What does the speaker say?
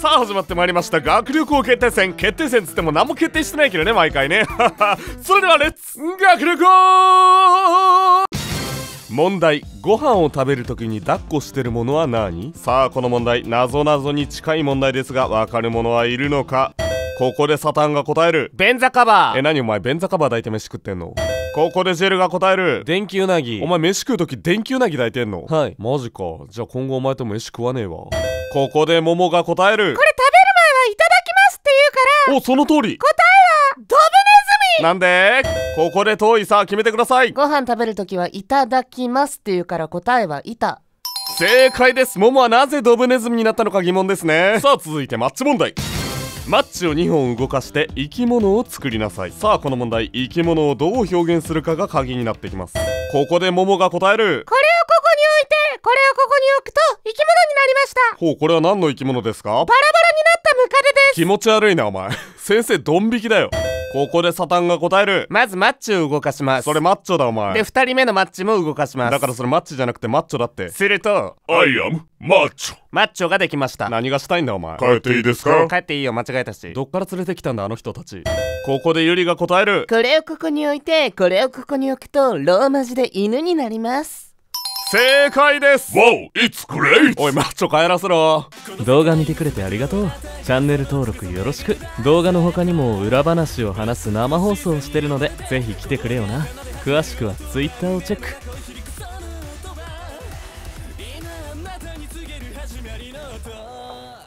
さあ始まってまいりました。学力王決定戦。決定戦つっても何も決定してないけどね毎回ね。それではレッツ学力王!問題。ご飯を食べる時に抱っこしてるものは何?さあこの問題。なぞなぞに近い問題ですがわかるものはいるのか?ここでサタンが答える。便座カバー。え何お前便座カバー抱いて飯食ってんの？ここでジェルが答える。電気うなぎ。お前飯食う時電気うなぎ抱いてんの？はい。マジか。じゃあ今後お前とも飯食わねえわ。ここでモモが答える。これ食べる前はいただきますって言うから。おその通り。答えはドブネズミ。なんで？ここで遠いさあ決めてください。ご飯食べるときはいただきますって言うから答えはいた。正解です。モモはなぜドブネズミになったのか疑問ですね。さあ続いてマッチ問題マッチを2本動かして生き物を作りなさい。さあこの問題生き物をどう表現するかが鍵になってきます。ここでモモが答える。これをここに置いてこれをここに置くと生き物になりました。ほうこれは何の生き物ですか？バラバラになったムカデです。気持ち悪いなお前。先生ドン引きだよここでサタンが答える。まずマッチを動かします。それマッチョだお前。で2人目のマッチも動かします。だからそれマッチじゃなくてマッチョだって。すると I am マッチョ。マッチョができました。何がしたいんだお前。帰っていいですか？帰っていいよ間違えたし。どっから連れてきたんだあの人たち。ここでユリが答える。これをここに置いてこれをここに置くとローマ字で犬になります。正解です。Wow it's great! おいマッチョ帰らせろ。動画見てくれてありがとうチャンネル登録よろしく。動画の他にも裏話を話す生放送をしてるのでぜひ来てくれよな。詳しくは Twitter をチェック。今たる始まりの音